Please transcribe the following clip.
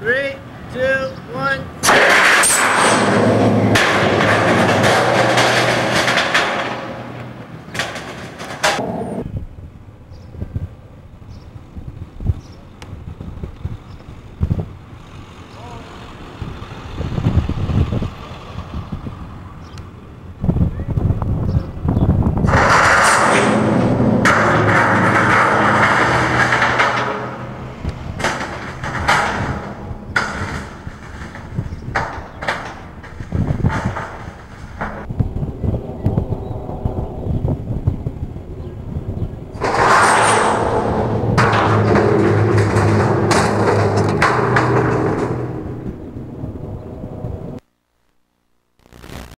Three, two, one.